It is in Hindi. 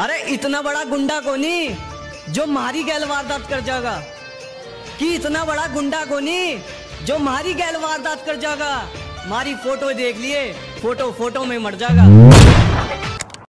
अरे, इतना बड़ा गुंडा कोनी जो मारी गैल वारदात कर जाएगा। कि इतना बड़ा गुंडा कोनी जो मारी गैल वारदात कर जाएगा। मारी फ़ोटो देख लिए, फ़ोटो फ़ोटो में मर जाएगा।